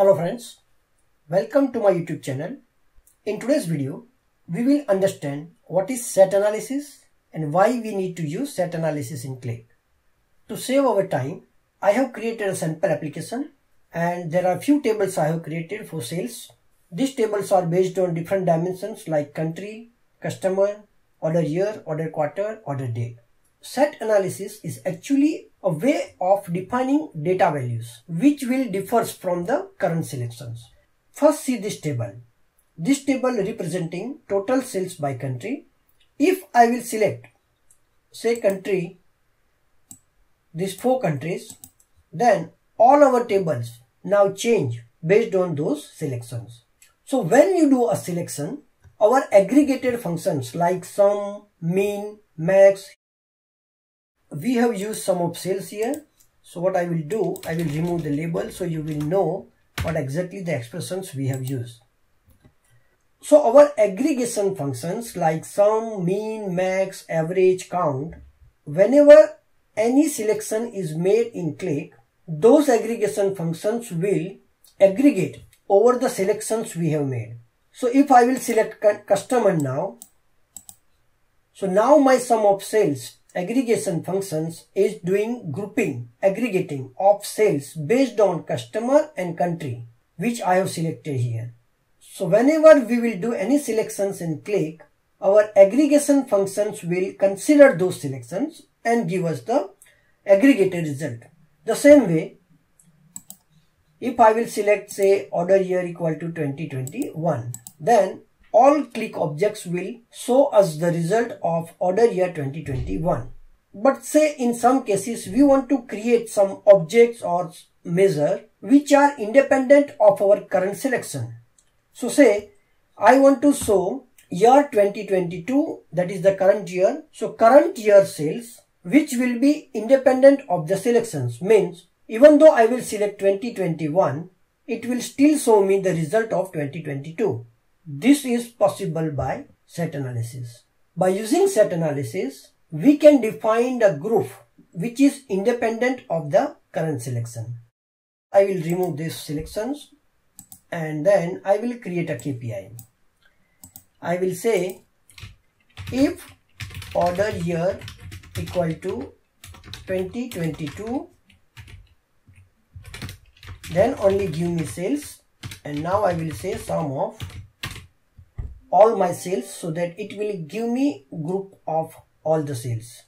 Hello friends, welcome to my YouTube channel. In today's video, we will understand what is set analysis and why we need to use set analysis in Qlik. To save our time, I have created a sample application and there are few tables I have created for sales. These tables are based on different dimensions like country, customer, order year, order quarter, order date. Set analysis is actually a way of defining data values which will differs from the current selections. First see this table. This table representing total sales by country. If I will select say country these four countries then all our tables now change based on those selections. So when you do a selection our aggregated functions like sum, mean, max, we have used sum of sales here. So what I will do I will remove the label so you will know what exactly the expressions we have used. So our aggregation functions like sum mean max average count whenever any selection is made in Qlik those aggregation functions will aggregate over the selections we have made. So if I will select customer now so now my sum of sales aggregation functions is doing grouping, aggregating of sales based on customer and country, which I have selected here. So whenever we will do any selections in Qlik, our aggregation functions will consider those selections and give us the aggregated result. The same way, if I will select say order year equal to 2021, then all Qlik objects will show us the result of order year 2021. But say in some cases we want to create some objects or measure which are independent of our current selection. So say I want to show year 2022 that is the current year. So current year sales which will be independent of the selections means even though I will select 2021 it will still show me the result of 2022. This is possible by set analysis. By using set analysis, we can define the group which is independent of the current selection. I will remove these selections and then I will create a KPI. I will say if order year equal to 2022 then only give me sales and now I will say sum of all my sales so that it will give me group of all the sales.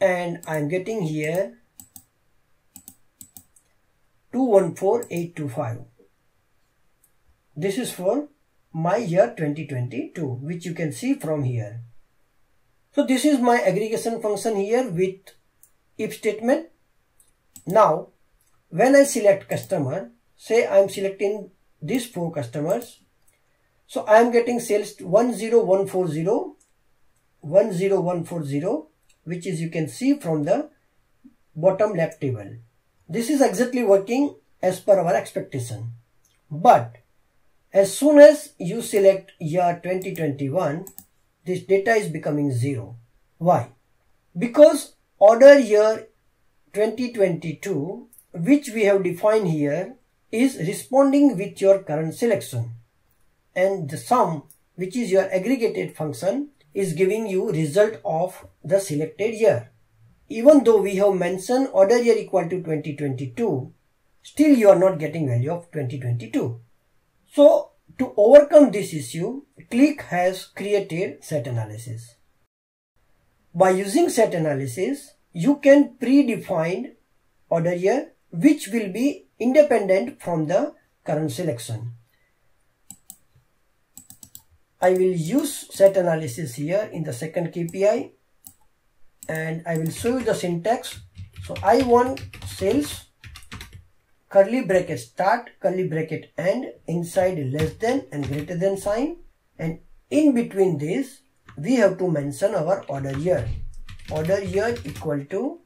And I'm getting here 214825 this is for my year 2022 which you can see from here. So this is my aggregation function here with if statement. Now when I select customer say I'm selecting these four customers. So I am getting sales 10140, 10140, which is you can see from the bottom left table. This is exactly working as per our expectation. But as soon as you select year 2021, this data is becoming zero. Why? Because order year 2022, which we have defined here, is responding with your current selection and the sum which is your aggregated function is giving you result of the selected year. Even though we have mentioned order year equal to 2022, still you are not getting value of 2022. So to overcome this issue, Qlik has created set analysis. By using set analysis, you can predefine order year which will be independent from the current selection. I will use set analysis here in the second KPI and I will show you the syntax. So I want sales curly bracket start curly bracket end inside less than and greater than sign and in between this we have to mention our order year order year equal to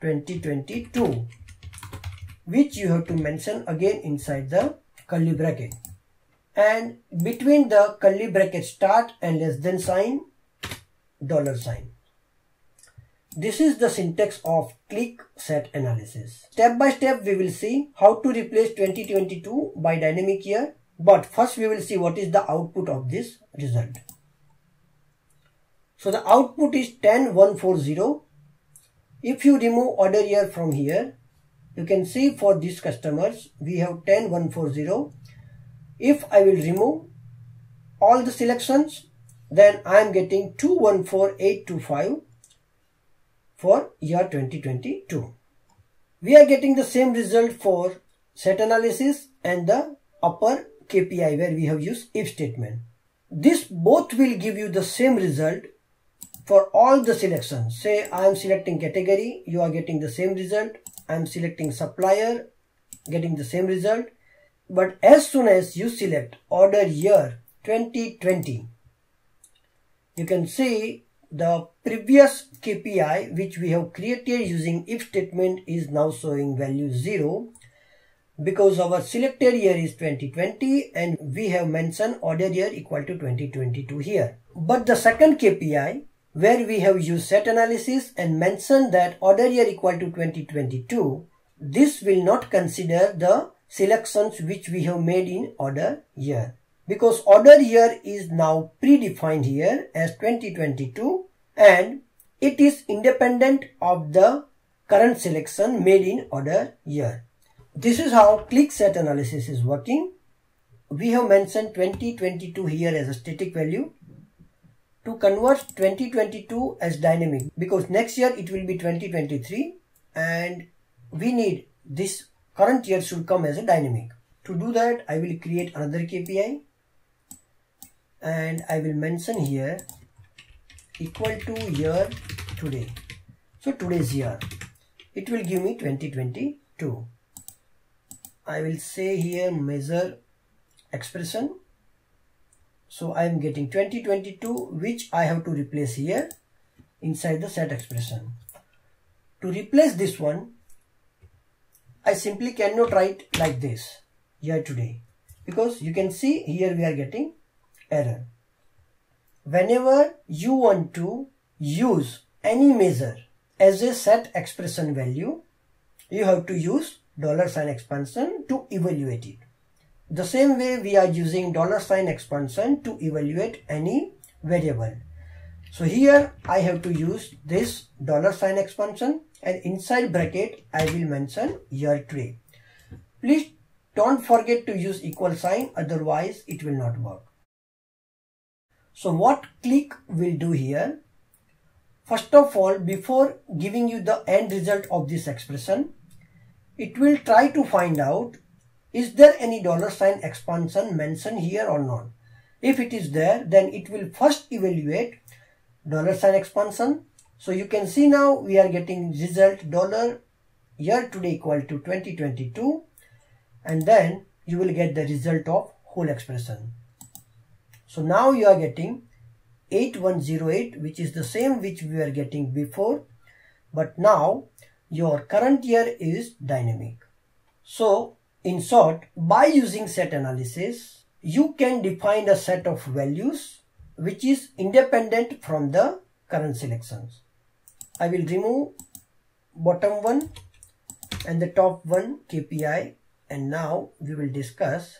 2022 which you have to mention again inside the curly bracket and between the curly bracket start and less than sign dollar sign This is the syntax of Qlik set analysis. Step by step we will see how to replace 2022 by dynamic year. But first we will see what is the output of this result. So the output is 10140. If you remove order year from here, you can see for these customers we have 10140. If I will remove all the selections, then I am getting 214825 for year 2022. We are getting the same result for set analysis and the upper KPI where we have used if statement. This both will give you the same result for all the selections. Say I am selecting category, you are getting the same result. I am selecting supplier, getting the same result. But as soon as you select order year 2020, you can see the previous KPI which we have created using if statement is now showing value 0 because our selected year is 2020 and we have mentioned order year equal to 2022 here. But the second KPI where we have used set analysis and mentioned that order year equal to 2022, this will not consider the selections which we have made in order year because order year is now predefined here as 2022 and it is independent of the current selection made in order year. This is how Qlik set analysis is working. We have mentioned 2022 here as a static value to convert 2022 as dynamic because next year it will be 2023 and we need this current year should come as a dynamic. To do that I will create another KPI and I will mention here equal to year today. So today's year. It will give me 2022. I will say here measure expression. So I am getting 2022 which I have to replace here inside the set expression. To replace this one, I simply cannot write like this here today because you can see here we are getting error. Whenever you want to use any measure as a set expression value, you have to use dollar sign expansion to evaluate it. The same way we are using dollar sign expansion to evaluate any variable. So here I have to use this dollar sign expansion and inside bracket I will mention year today. Please don't forget to use equal sign otherwise it will not work. So what Qlik will do here? First of all, before giving you the end result of this expression, it will try to find out is there any dollar sign expansion mentioned here or not. If it is there, then it will first evaluate dollar sign expansion. So you can see now we are getting result dollar year today equal to 2022 and then you will get the result of whole expression. So now you are getting 8108 which is the same which we were getting before but now your current year is dynamic. So in short by using set analysis you can define a set of values which is independent from the current selections. I will remove bottom one and the top one KPI and now we will discuss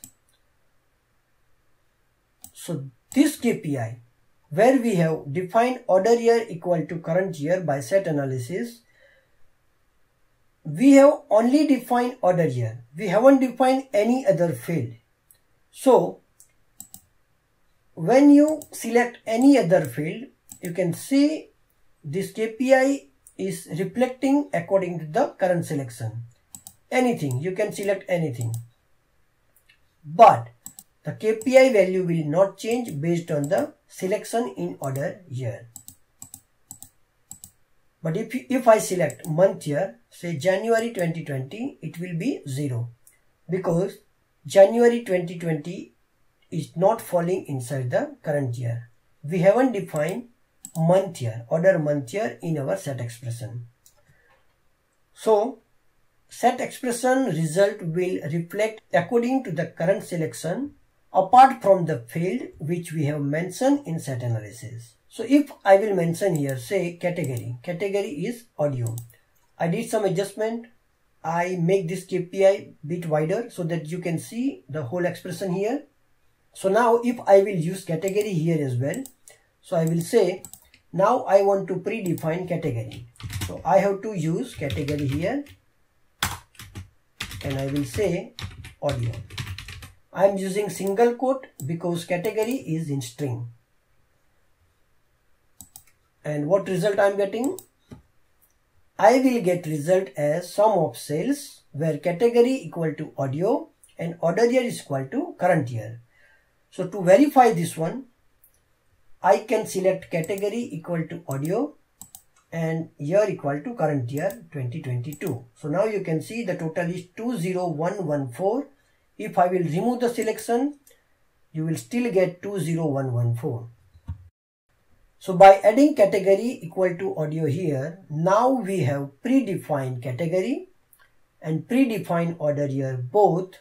so this KPI where we have defined order year equal to current year by set analysis, we have only defined order year. We haven't defined any other field. So when you select any other field, you can see this KPI is reflecting according to the current selection. Anything, you can select anything. But the KPI value will not change based on the selection in order year. But if, if I select month year, say January 2020, it will be 0 because January 2020 is not falling inside the current year. We haven't defined month year, order month year in our set expression. So, set expression result will reflect according to the current selection apart from the field which we have mentioned in set analysis. So if I will mention here, say category, category is audio. I did some adjustment. I make this KPI bit wider so that you can see the whole expression here. So now if I will use category here as well, so I will say now I want to predefine category. So I have to use category here and I will say audio. I am using single quote because category is in string and what result I am getting? I will get result as sum of sales where category equal to audio and order year is equal to current year. So to verify this one, I can select category equal to audio and year equal to current year 2022. So now you can see the total is 20114. If I will remove the selection, you will still get 20114. So by adding category equal to audio here, now we have predefined category and predefined order year both.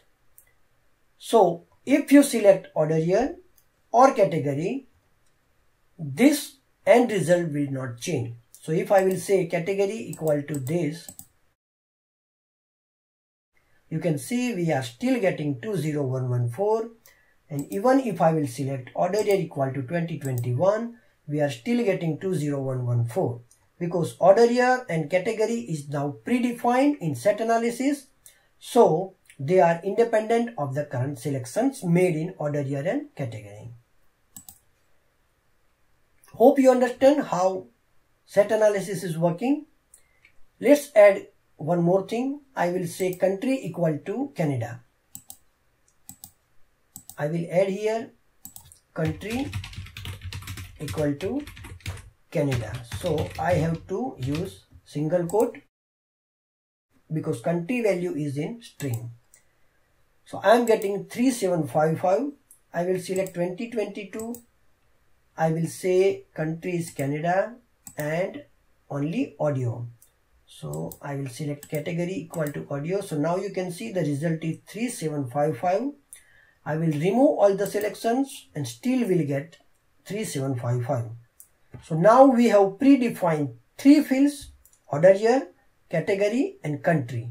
So if you select order year or category, this end result will not change. So if I will say category equal to this, you can see we are still getting 20114 and even if I will select order year equal to 2021, we are still getting 20114 because order year and category is now predefined in set analysis so they are independent of the current selections made in order year and category. Hope you understand how set analysis is working. Let's add one more thing. I will say country equal to Canada. I will add here country equal to Canada. So I have to use single quote because country value is in string. So I am getting 3755. I will select 2022. I will say country is Canada and only audio. So I will select category equal to audio. So now you can see the result is 3755. I will remove all the selections and still will get 3755. So now we have predefined three fields, order year, category and country.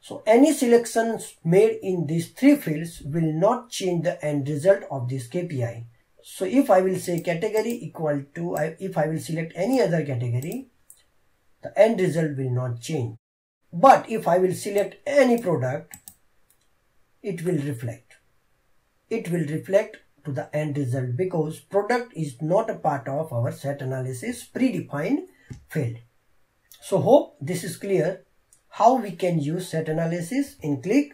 So any selections made in these three fields will not change the end result of this KPI. So if I will say category equal to, if I will select any other category, the end result will not change. But if I will select any product, it will reflect. It will reflect to the end result because product is not a part of our set analysis predefined field. So hope this is clear how we can use set analysis in Qlik.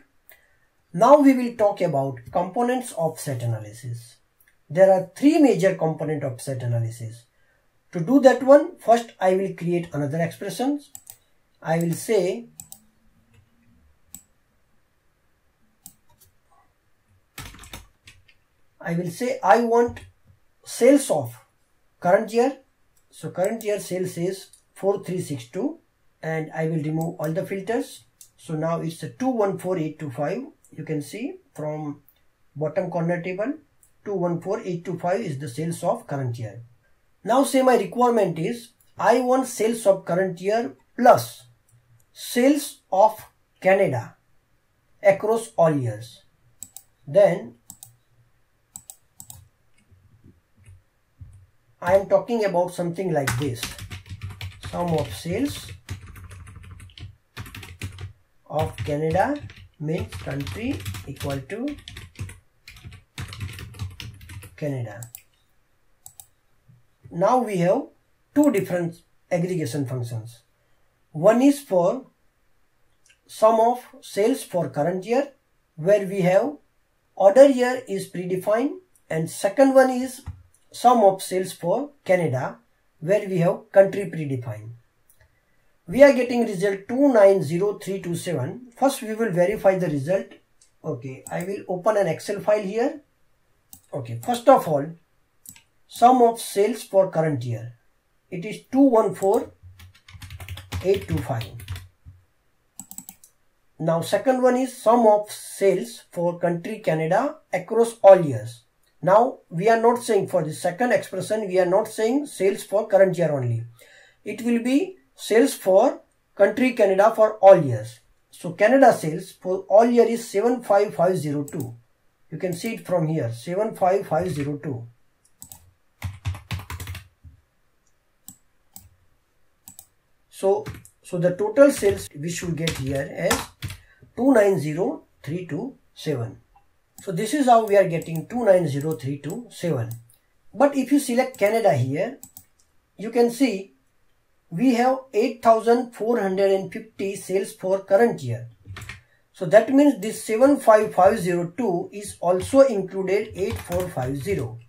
Now we will talk about components of set analysis. There are three major component of set analysis. To do that one, first I will create another expressions. I will say I will say I want sales of current year. So current year sales is 4362 and I will remove all the filters. So now it's a 214825. You can see from bottom corner table 214825 is the sales of current year. Now say my requirement is I want sales of current year plus sales of Canada across all years. Then I am talking about something like this. Sum of sales of Canada means country equal to Canada. Now we have two different aggregation functions. One is for sum of sales for current year where we have order year is predefined and second one is sum of sales for Canada where we have country predefined. We are getting result 290327. First we will verify the result. Okay, I will open an Excel file here. Okay, first of all, sum of sales for current year. It is 214825. Now second one is sum of sales for country Canada across all years Now we are not saying for the second expression, we are not saying sales for current year only. It will be sales for country Canada for all years. So Canada sales for all year is 75502. You can see it from here 75502. So, so the total sales we should get here is 290327. So this is how we are getting 290327. But if you select Canada here, you can see we have 8450 sales for current year. So that means this 75502 is also included 8450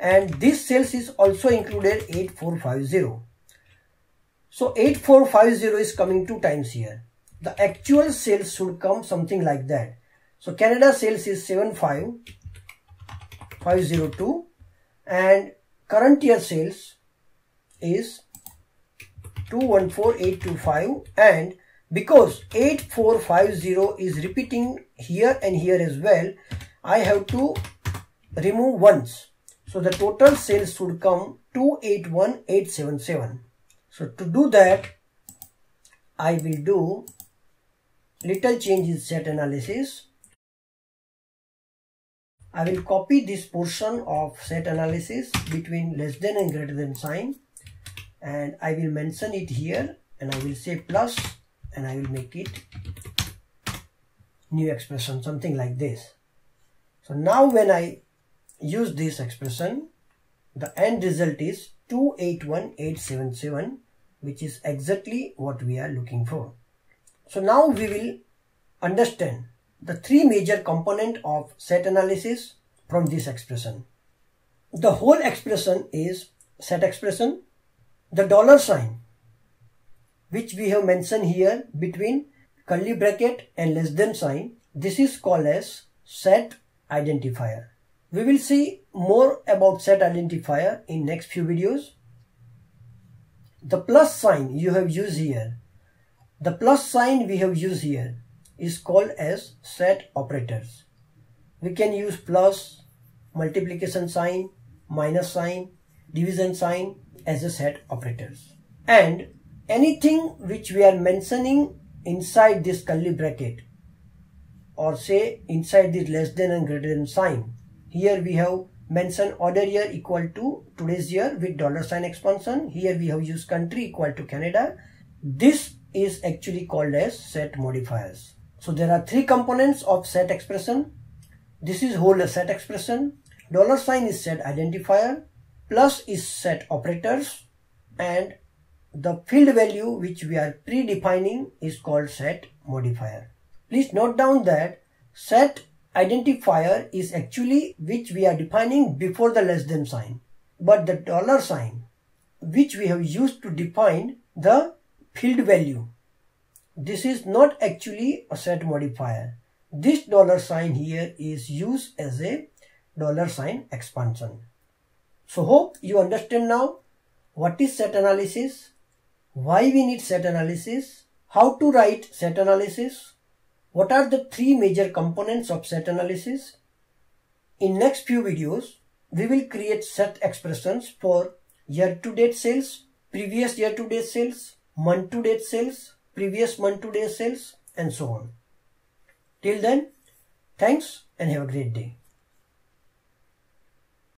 and this sales is also included 8450. So 8450 is coming two times here. The actual sales should come something like that. So Canada sales is 75502 and current year sales is 214825 and because 8450 is repeating here and here as well I have to remove ones so the total sales should come 281877 so to do that, I will do little change in set analysis. I will copy this portion of set analysis between less than and greater than sign and I will mention it here and I will say plus and I will make it new expression something like this. So now when I use this expression the end result is 281877 which is exactly what we are looking for. So now we will understand the three major component of set analysis from this expression. The whole expression is set expression. The dollar sign which we have mentioned here between curly bracket and less than sign this is called as set identifier. We will see more about set identifier in next few videos the plus sign you have used here the plus sign we have used here is called as set operators we can use plus multiplication sign minus sign division sign as a set operators and anything which we are mentioning inside this curly bracket or say inside this less than and greater than sign here we have mention order year equal to today's year with dollar sign expansion. Here we have used country equal to Canada. This is actually called as set modifiers. So there are three components of set expression. This is whole set expression. Dollar sign is set identifier. Plus is set operators. And the field value which we are predefining is called set modifier. Please note down that set identifier is actually which we are defining before the less than sign. But the dollar sign which we have used to define the field value. This is not actually a set modifier. This dollar sign here is used as a dollar sign expansion. So hope you understand now what is set analysis, why we need set analysis, how to write set analysis, what are the three major components of set analysis? In next few videos, we will create set expressions for year-to-date sales, previous year-to-date sales, month-to-date sales, previous month-to-date sales, and so on. Till then, thanks and have a great day.